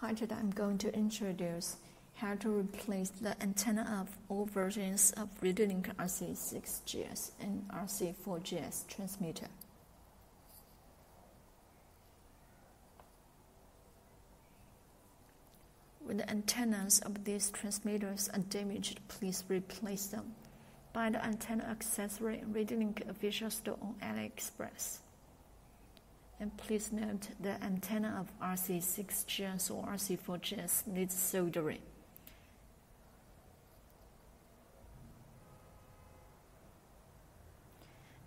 Hi, today I'm going to introduce how to replace the antenna of all versions of Radiolink RC6GS and RC4GS transmitter. When the antennas of these transmitters are damaged, please replace them. Buy the antenna accessory Radiolink official store on AliExpress. And please note the antenna of RC6GS or RC4GS needs soldering.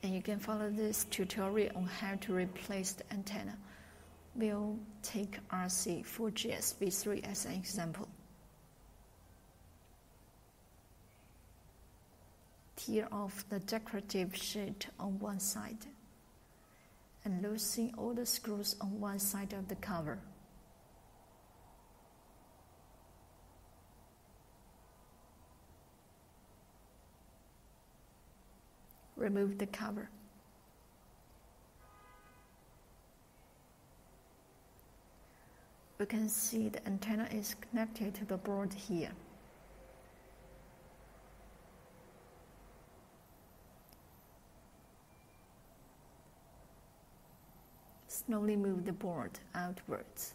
And you can follow this tutorial on how to replace the antenna. We'll take RC4GS V3 as an example. Tear off the decorative sheet on one side and loosen all the screws on one side of the cover. Remove the cover. We can see the antenna is connected to the board here. Slowly move the board outwards.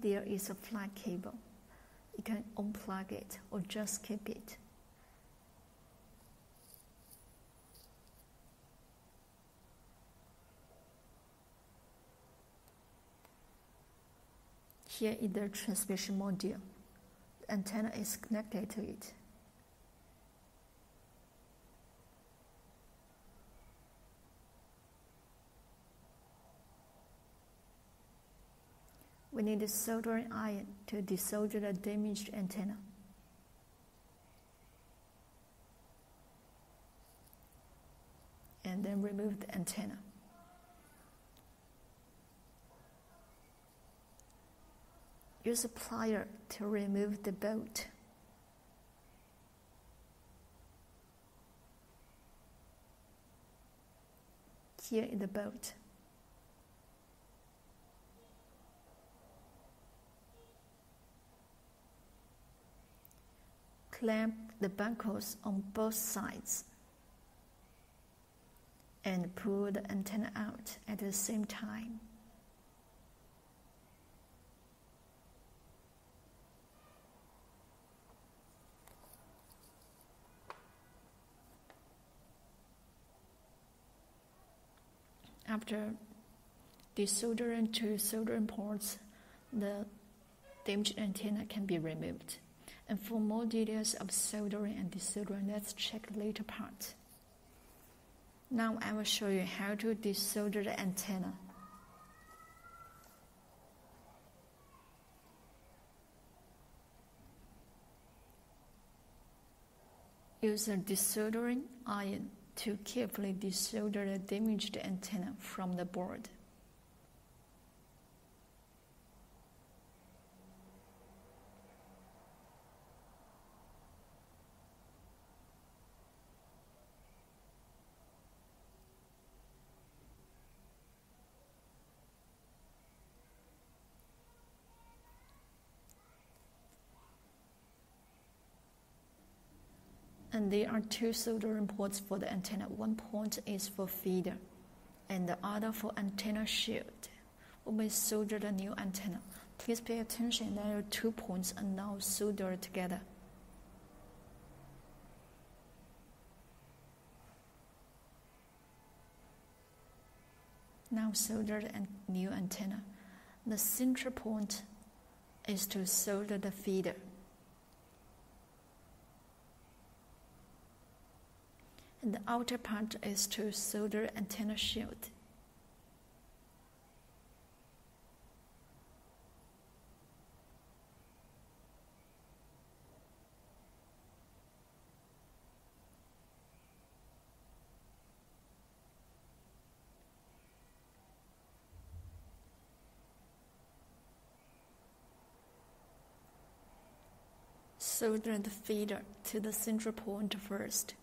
There is a flat cable. You can unplug it or just keep it. Here is the transmission module antenna is connected to it. We need a soldering iron to desolder the damaged antenna. And then remove the antenna. Use a plier to remove the bolt. in the bolt. Clamp the buckles on both sides and pull the antenna out at the same time. After desoldering two soldering ports, the damaged antenna can be removed. And for more details of soldering and desoldering, let's check later part. Now I will show you how to desolder the antenna. Use a desoldering iron to carefully desolder the damaged antenna from the board. And there are two soldering ports for the antenna. One port is for feeder, and the other for antenna shield. When we solder the new antenna, please pay attention that the two points are now soldered together. Now solder the new antenna. The central point is to solder the feeder. And the outer part is to solder antenna shield. Solder the feeder to the central point first.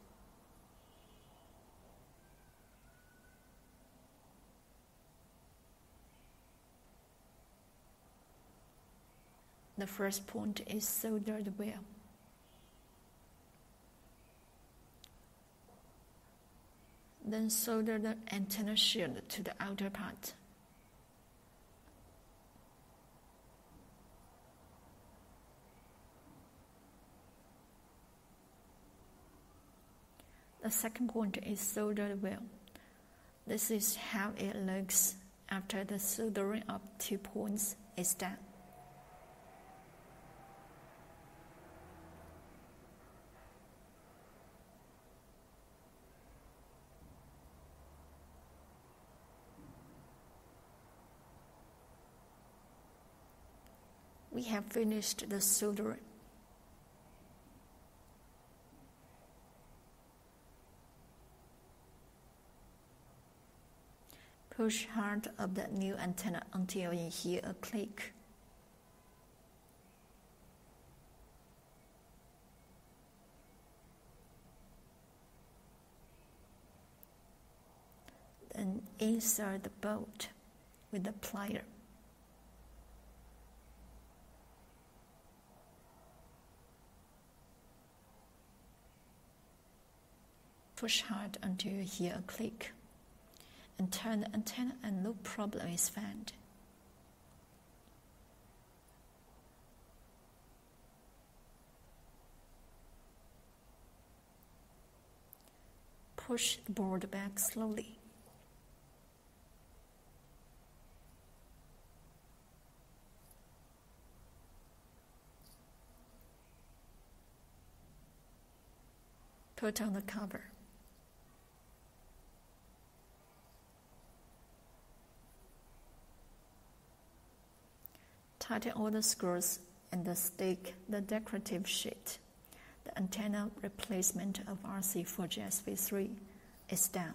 The first point is soldered well. Then solder the antenna shield to the outer part. The second point is soldered well. This is how it looks after the soldering of two points is done. We have finished the soldering. Push hard of the new antenna until you hear a click. Then insert the bolt with the plier. Push hard until you hear a click and turn the antenna and no problem is found. Push the board back slowly. Put on the cover. Tighten all the screws and the stick the decorative sheet. The antenna replacement of RC4GSV3 is done.